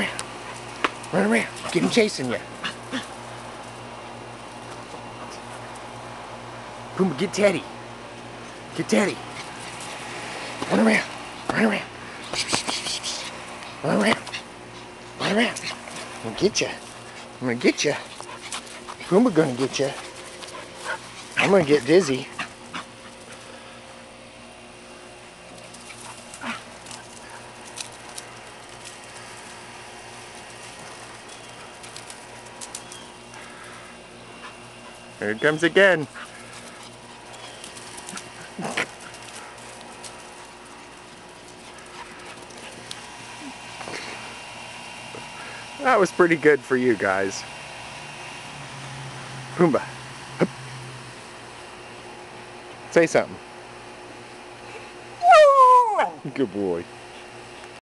around. Run around. Get him chasing you. Puma, get Teddy. Get Teddy. Run around. Run around. Run around. Run around. I'm gonna get you. I'm gonna get you. Pumbaa gonna get you. I'm gonna get dizzy. Here it comes again. That was pretty good for you guys. Pumbaa. Say something. Good boy.